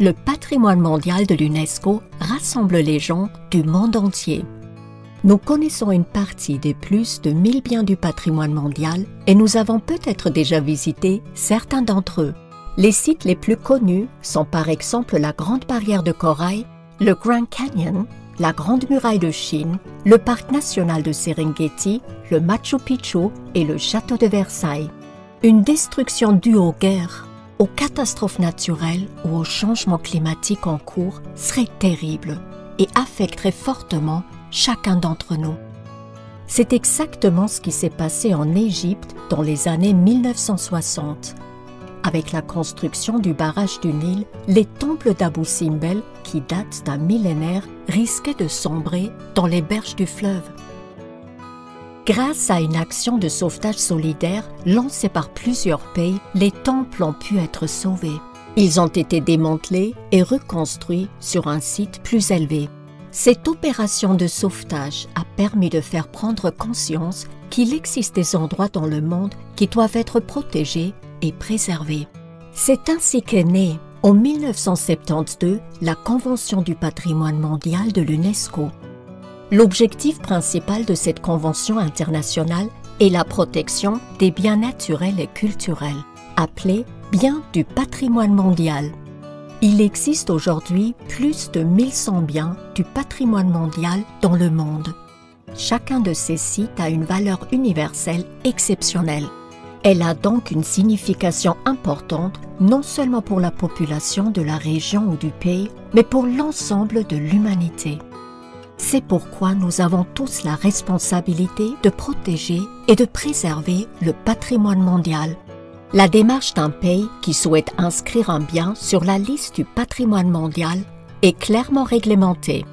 le patrimoine mondial de l'UNESCO rassemble les gens du monde entier. Nous connaissons une partie des plus de 1000 biens du patrimoine mondial et nous avons peut-être déjà visité certains d'entre eux. Les sites les plus connus sont par exemple la Grande Barrière de Corail, le Grand Canyon, la Grande Muraille de Chine, le Parc national de Serengeti, le Machu Picchu et le Château de Versailles. Une destruction due aux guerres, aux catastrophes naturelles ou au changement climatique en cours serait terrible et affecterait fortement chacun d'entre nous. C'est exactement ce qui s'est passé en Égypte dans les années 1960. Avec la construction du barrage du Nil, les temples d'Abu Simbel, qui datent d'un millénaire, risquaient de sombrer dans les berges du fleuve. Grâce à une action de sauvetage solidaire lancée par plusieurs pays, les temples ont pu être sauvés. Ils ont été démantelés et reconstruits sur un site plus élevé. Cette opération de sauvetage a permis de faire prendre conscience qu'il existe des endroits dans le monde qui doivent être protégés et préservés. C'est ainsi qu'est née, en 1972, la Convention du patrimoine mondial de l'UNESCO. L'objectif principal de cette convention internationale est la protection des biens naturels et culturels, appelés biens du patrimoine mondial. Il existe aujourd'hui plus de 1100 biens du patrimoine mondial dans le monde. Chacun de ces sites a une valeur universelle exceptionnelle. Elle a donc une signification importante non seulement pour la population de la région ou du pays, mais pour l'ensemble de l'humanité. C'est pourquoi nous avons tous la responsabilité de protéger et de préserver le patrimoine mondial. La démarche d'un pays qui souhaite inscrire un bien sur la liste du patrimoine mondial est clairement réglementée.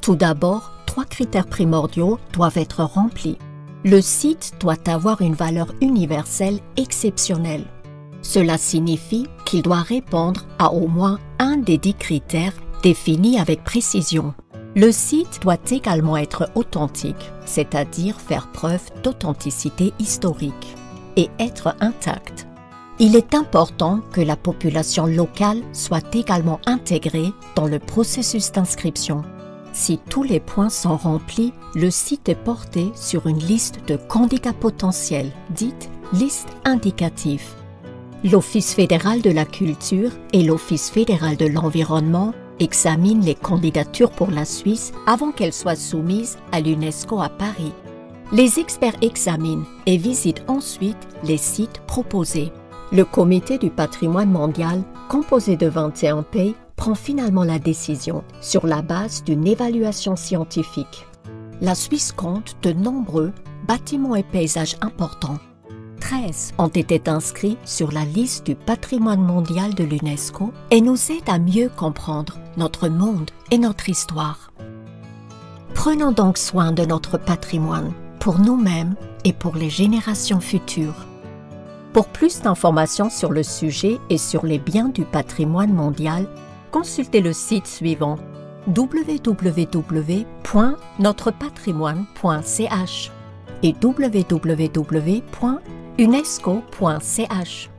Tout d'abord, trois critères primordiaux doivent être remplis. Le site doit avoir une valeur universelle exceptionnelle. Cela signifie qu'il doit répondre à au moins un des dix critères définis avec précision. Le site doit également être authentique, c'est-à-dire faire preuve d'authenticité historique, et être intact. Il est important que la population locale soit également intégrée dans le processus d'inscription. Si tous les points sont remplis, le site est porté sur une liste de candidats potentiels, dite liste indicative. L'Office fédéral de la culture et l'Office fédéral de l'environnement examine les candidatures pour la Suisse avant qu'elles soient soumises à l'UNESCO à Paris. Les experts examinent et visitent ensuite les sites proposés. Le comité du patrimoine mondial, composé de 21 pays, prend finalement la décision sur la base d'une évaluation scientifique. La Suisse compte de nombreux bâtiments et paysages importants 13 ont été inscrits sur la liste du patrimoine mondial de l'UNESCO et nous aident à mieux comprendre notre monde et notre histoire. Prenons donc soin de notre patrimoine pour nous-mêmes et pour les générations futures. Pour plus d'informations sur le sujet et sur les biens du patrimoine mondial, consultez le site suivant www.notrepatrimoine.ch et www unesco.ch